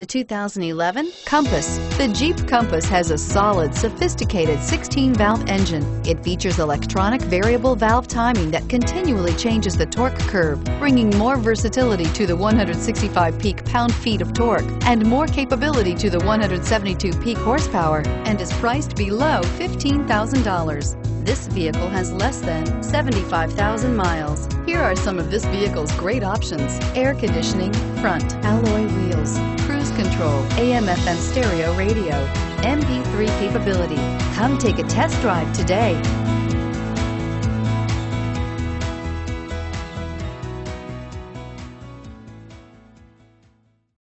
The 2011 Compass. The Jeep Compass has a solid, sophisticated 16-valve engine. It features electronic variable valve timing that continually changes the torque curve, bringing more versatility to the 165 peak pound-feet of torque and more capability to the 172 peak horsepower and is priced below $15,000. This vehicle has less than 75,000 miles. Here are some of this vehicle's great options. Air conditioning, front, alloy control, AM FM stereo radio, MP3 capability. Come take a test drive today.